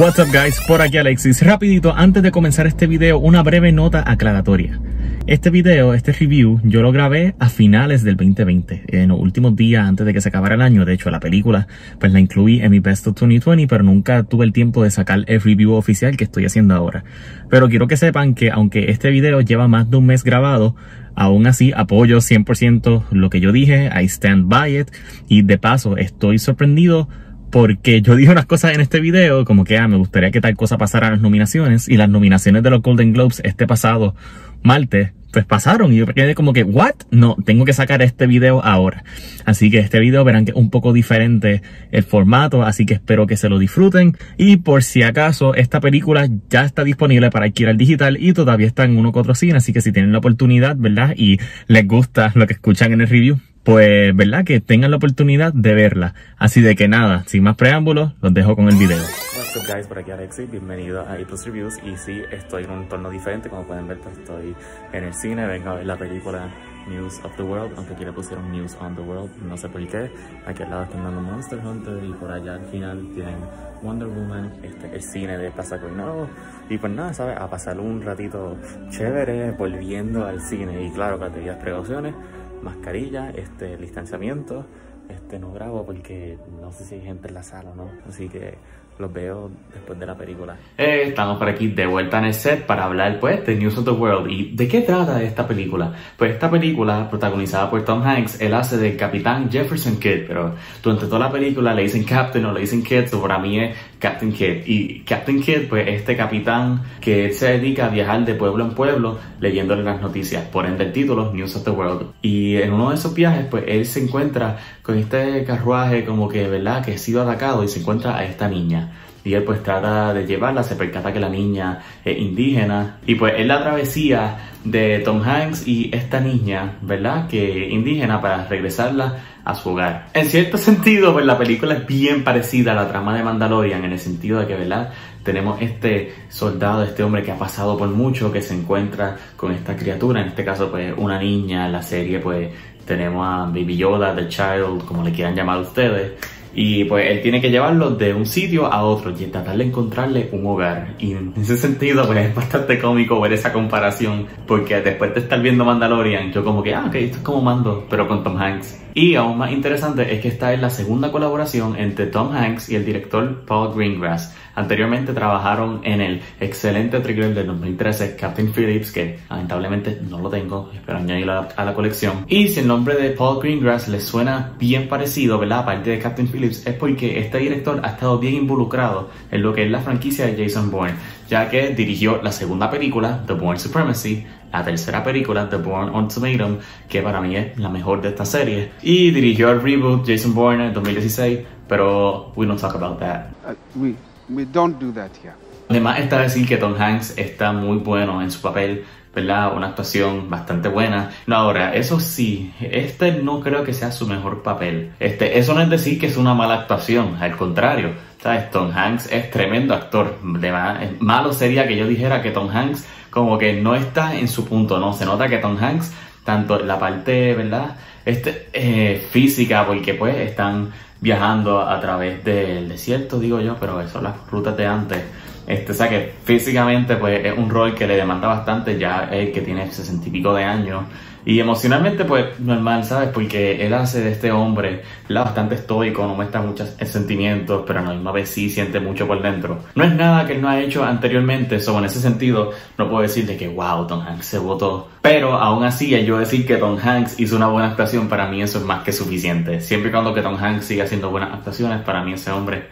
What's up guys, por aquí Alexis. Rapidito, antes de comenzar este video, una breve nota aclaratoria. Este video, este review, yo lo grabé a finales del 2020, en los últimos días antes de que se acabara el año. De hecho, la película, pues la incluí en mi Best of 2020, pero nunca tuve el tiempo de sacar el review oficial que estoy haciendo ahora. Pero quiero que sepan que aunque este video lleva más de un mes grabado, aún así apoyo 100% lo que yo dije, I stand by it, y de paso estoy sorprendido porque yo dije unas cosas en este video como que ah, me gustaría que tal cosa pasara en las nominaciones y las nominaciones de los Golden Globes este pasado martes pues pasaron y yo quedé como que what no tengo que sacar este video ahora así que este video verán que es un poco diferente el formato así que espero que se lo disfruten. Y por si acaso esta película ya está disponible para adquirir digital y todavía está en uno que otro cine así que si tienen la oportunidad verdad y les gusta lo que escuchan en el review pues, ¿verdad? Que tengan la oportunidad de verla. Así de que nada, sin más preámbulos, los dejo con el video. What's up guys, por aquí Alexis, bienvenido a Ipos Reviews. Y sí, estoy en un entorno diferente, como pueden ver, pues estoy en el cine, vengo a ver la película News of the World, aunque aquí le pusieron News on the World, no sé por qué, aquí al lado están dando Monster Hunter. Y por allá al final tienen Wonder Woman, este, el cine de Plaza Coronado y pues nada, ¿sabes? A pasar un ratito chévere volviendo al cine. Y claro, con las precauciones, mascarilla, este, distanciamiento. Este, no grabo porque no sé si hay gente en la sala o no, así que los veo después de la película. Eh, estamos por aquí de vuelta en el set para hablar pues de News of the World. ¿Y de qué trata esta película? Pues esta película, protagonizada por Tom Hanks, él hace de Capitán Jefferson Kidd, pero durante toda la película le dicen Captain o le dicen Kidd, so para mí es Captain Kidd. Y Captain Kidd, pues este capitán que se dedica a viajar de pueblo en pueblo leyéndole las noticias, por ende el título News of the World. Y en uno de esos viajes, pues él se encuentra con este carruaje como que, ¿verdad? Que ha sido atacado y se encuentra a esta niña y él pues trata de llevarla, se percata que la niña es indígena y pues es la travesía de Tom Hanks y esta niña, ¿verdad? Que indígena para regresarla a su hogar. En cierto sentido, pues la película es bien parecida a la trama de Mandalorian en el sentido de que, ¿verdad? Tenemos este soldado, este hombre que ha pasado por mucho, que se encuentra con esta criatura, en este caso pues una niña, la serie pues tenemos a Baby Yoda, The Child, como le quieran llamar ustedes y pues él tiene que llevarlo de un sitio a otro y tratar de encontrarle un hogar. Y en ese sentido, pues es bastante cómico ver esa comparación, porque después de estar viendo Mandalorian, yo como que, ah, ok, esto es como Mando, pero con Tom Hanks. Y aún más interesante es que esta es la segunda colaboración entre Tom Hanks y el director Paul Greengrass. Anteriormente trabajaron en el excelente thriller del 2013 Captain Phillips, que lamentablemente no lo tengo, espero añadirlo a la colección. Y si el nombre de Paul Greengrass les suena bien parecido, ¿verdad? Aparte de Captain Phillips, es porque este director ha estado bien involucrado en lo que es la franquicia de Jason Bourne, ya que dirigió la segunda película, The Bourne Supremacy, la tercera película, The Bourne Ultimatum, que para mí es la mejor de esta serie. Y dirigió el reboot Jason Bourne en 2016, pero we don't talk about that. Uh, we, we don't do that here. Además está decir que Tom Hanks está muy bueno en su papel, ¿verdad? Una actuación bastante buena. No, ahora, eso sí, este no creo que sea su mejor papel. Este, eso no es decir que es una mala actuación, al contrario. ¿Sabes? Tom Hanks es tremendo actor. De malo sería que yo dijera que Tom Hanks como que no está en su punto, ¿no? Se nota que Tom Hanks, tanto la parte, ¿verdad? Este, eh, física, porque pues están viajando a través del desierto, digo yo, pero eso las rutas de antes. Este, o sea que físicamente pues es un rol que le demanda bastante, ya él que tiene sesenta y pico de años, y emocionalmente, pues normal, ¿sabes? Porque él hace de este hombre bastante estoico, no muestra muchos sentimientos, pero a la misma vez sí siente mucho por dentro. No es nada que él no ha hecho anteriormente, eso en ese sentido no puedo decir de que wow, Tom Hanks se votó. Pero aún así, yo decir que Tom Hanks hizo una buena actuación, para mí eso es más que suficiente. Siempre y cuando que Tom Hanks siga haciendo buenas actuaciones, para mí ese hombre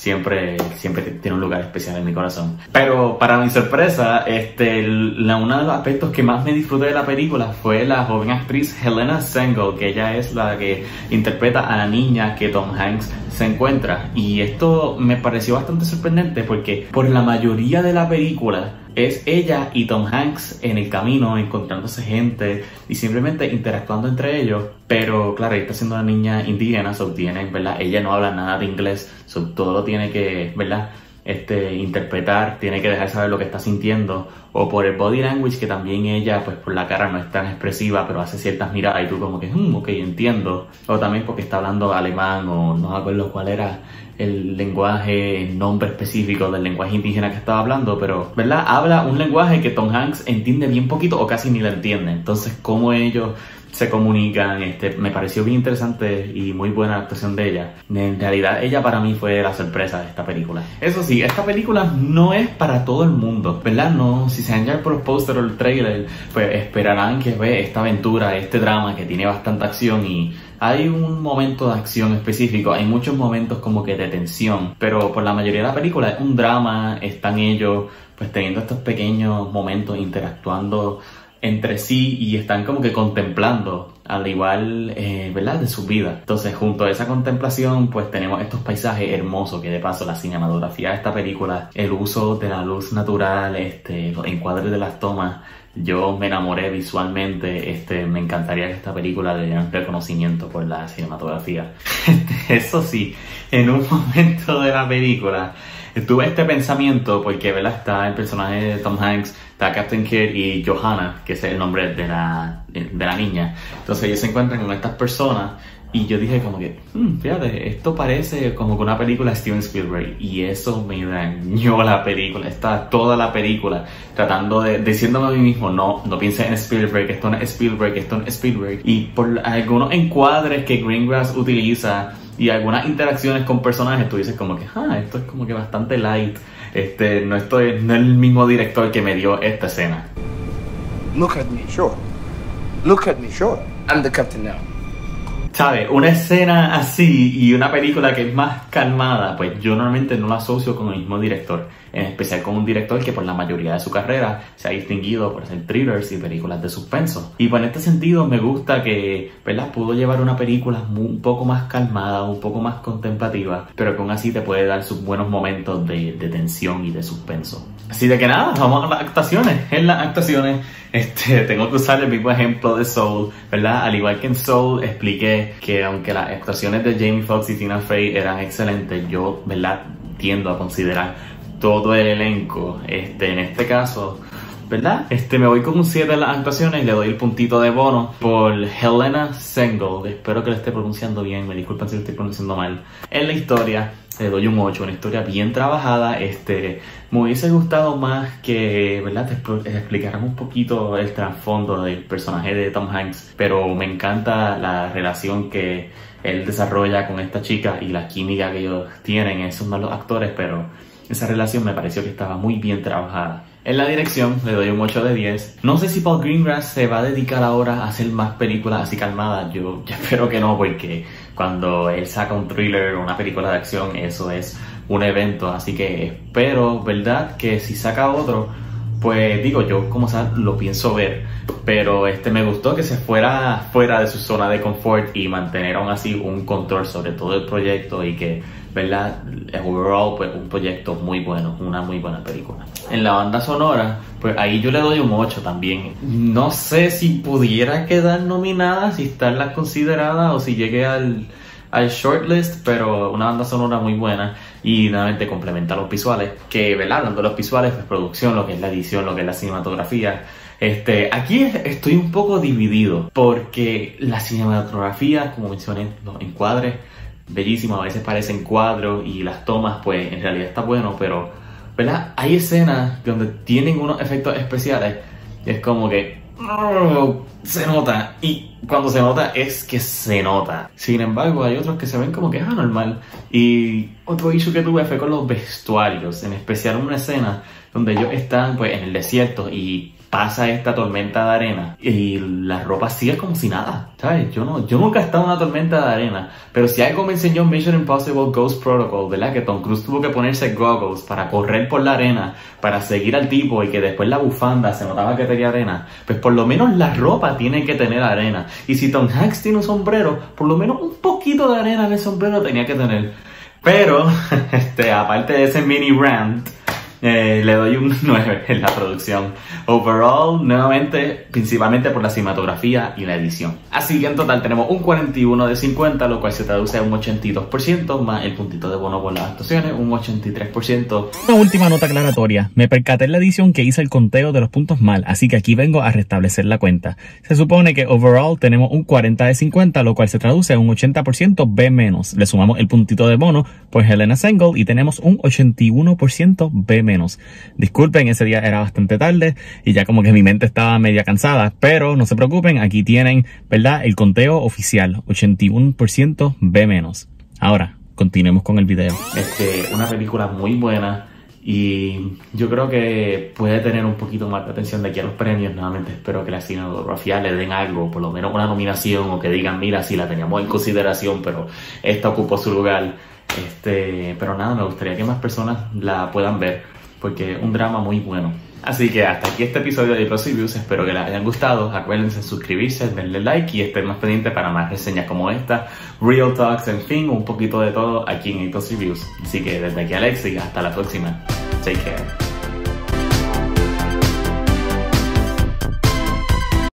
siempre, siempre tiene un lugar especial en mi corazón. Pero para mi sorpresa, este, la, uno de los aspectos que más me disfruté de la película fue la joven actriz Helena Sengel, que ella es la que interpreta a la niña que Tom Hanks se encuentra. Y esto me pareció bastante sorprendente porque por la mayoría de la película es ella y Tom Hanks en el camino, encontrándose gente y simplemente interactuando entre ellos. Pero claro, ella está siendo una niña indígena, so tiene, ¿verdad? Ella no habla nada de inglés, todo lo tiene que, ¿verdad? Este, interpretar, tiene que dejar saber lo que está sintiendo, o por el body language, que también ella, pues por la cara no es tan expresiva, pero hace ciertas miradas y tú como que, hmm, ok, entiendo, o también porque está hablando alemán, o no me acuerdo cuál era el lenguaje, el nombre específico del lenguaje indígena que estaba hablando, pero, ¿verdad? Habla un lenguaje que Tom Hanks entiende bien poquito o casi ni lo entiende. Entonces, cómo ellos se comunican, este, me pareció bien interesante y muy buena actuación de ella. En realidad, ella para mí fue la sorpresa de esta película. Eso sí, esta película no es para todo el mundo, ¿verdad? No, si se han ya por el póster o el trailer, pues esperarán que ve esta aventura, este drama que tiene bastante acción y hay un momento de acción específico, hay muchos momentos como que de tensión, pero por la mayoría de la película es un drama, están ellos pues teniendo estos pequeños momentos interactuando entre sí y están como que contemplando al igual, eh, ¿verdad?, de su vida. Entonces, junto a esa contemplación, pues tenemos estos paisajes hermosos que de paso la cinematografía de esta película, el uso de la luz natural, este, los encuadres de las tomas, yo me enamoré visualmente, este, me encantaría que esta película le dieran reconocimiento por la cinematografía. Eso sí, en un momento de la película, tuve este pensamiento porque, ¿verdad? Está el personaje de Tom Hanks, está Captain Kidd y Johanna, que es el nombre de la, de la niña. Entonces ellos se encuentran con estas personas y yo dije como que, hmm, fíjate, esto parece como que una película de Steven Spielberg. Y eso me dañó la película. Está toda la película tratando de, diciéndome a mí mismo, no, no pienses en Spielberg, esto no es Spielberg, esto no es Spielberg. Y por algunos encuadres que Greengrass utiliza y algunas interacciones con personajes, tú dices como que, ah, esto es como que bastante light. Este, no estoy, no es el mismo director que me dio esta escena. Look at me, sure. Look at me, sure. I'm the captain now. ¿Sabes? Una escena así y una película que es más calmada, pues yo normalmente no la asocio con el mismo director. En especial con un director que por la mayoría de su carrera se ha distinguido por hacer thrillers y películas de suspenso. Y pues en este sentido me gusta que, ¿verdad? Pudo llevar una película un poco más calmada, un poco más contemplativa, pero que aún así te puede dar sus buenos momentos de, de tensión y de suspenso. Así de que nada, vamos a las actuaciones. En las actuaciones este, tengo que usar el mismo ejemplo de Soul, ¿verdad? Al igual que en Soul expliqué que aunque las actuaciones de Jamie Foxx y Tina Fey eran excelentes, yo, ¿verdad? Tiendo a considerar todo el elenco. Este, en este caso, ¿verdad? Este, me voy con un 7 en las actuaciones y le doy el puntito de bono por Helena Sengel. Espero que lo esté pronunciando bien, me disculpan si lo estoy pronunciando mal. En la historia, le doy un 8, una historia bien trabajada. Este, me hubiese gustado más que, ¿verdad? Te explicaran un poquito el trasfondo del personaje de Tom Hanks, pero me encanta la relación que él desarrolla con esta chica y la química que ellos tienen. Esos malos actores, pero esa relación me pareció que estaba muy bien trabajada. En la dirección le doy un 8 de 10. No sé si Paul Greengrass se va a dedicar ahora a hacer más películas así calmadas. Yo, yo espero que no, porque cuando él saca un thriller una película de acción, eso es un evento. Así que espero, ¿verdad? Que si saca otro, pues digo, yo como sea, lo pienso ver. Pero este me gustó que se fuera fuera de su zona de confort y mantener aún así un control sobre todo el proyecto y que, ¿verdad? Overall, pues un proyecto muy bueno, una muy buena película. En la banda sonora, pues ahí yo le doy un 8 también. No sé si pudiera quedar nominada, si estarla considerada o si llegue al, al shortlist, pero una banda sonora muy buena y nuevamente complementa los visuales, que, ¿verdad? Hablando de los visuales, pues producción, lo que es la edición, lo que es la cinematografía. Este, aquí estoy un poco dividido porque la cinematografía, como mencioné, los encuadres, bellísimos, a veces parecen cuadros y las tomas, pues en realidad está bueno, pero, ¿verdad? Hay escenas donde tienen unos efectos especiales y es como que se nota. Y cuando se nota es que se nota. Sin embargo, hay otros que se ven como que es anormal. Y otro issue que tuve fue con los vestuarios. En especial una escena donde ellos están pues en el desierto y pasa esta tormenta de arena y la ropa sigue como si nada, ¿sabes? Yo, no, yo nunca he estado en una tormenta de arena, pero si algo me enseñó Mission Impossible Ghost Protocol, ¿verdad? Que Tom Cruise tuvo que ponerse goggles para correr por la arena, para seguir al tipo y que después la bufanda se notaba que tenía arena, pues por lo menos la ropa tiene que tener arena. Y si Tom Hanks tiene un sombrero, por lo menos un poquito de arena en el sombrero tenía que tener. Pero, este, aparte de ese mini rant, Eh, le doy un 9 en la producción. Overall, nuevamente, principalmente por la cinematografía y la edición. Así que en total tenemos un 41 de 50, lo cual se traduce a un 82%, más el puntito de bono por las actuaciones, un 83%. Una última nota aclaratoria. Me percaté en la edición que hice el conteo de los puntos mal, así que aquí vengo a restablecer la cuenta. Se supone que overall tenemos un 40 de 50, lo cual se traduce a un 80% B-. Le sumamos el puntito de bono por Helena Sengel y tenemos un 81% B-. Disculpen, ese día era bastante tarde y ya como que mi mente estaba media cansada, pero no se preocupen, aquí tienen, ¿verdad? El conteo oficial, 81% B-. Ahora, continuemos con el video. Este, una película muy buena y yo creo que puede tener un poquito más de atención de aquí a los premios. Nuevamente espero que la cinematografía le den algo, por lo menos una nominación o que digan, mira, sí la teníamos en consideración, pero esta ocupó su lugar. Este, pero nada, me gustaría que más personas la puedan ver porque es un drama muy bueno. Así que hasta aquí este episodio de Plus Reviews, espero que les hayan gustado. Acuérdense suscribirse, darle like y estén más pendientes para más reseñas como esta, Real Talks, en fin, un poquito de todo aquí en Plus Reviews. Así que desde aquí Alex y hasta la próxima. Take care.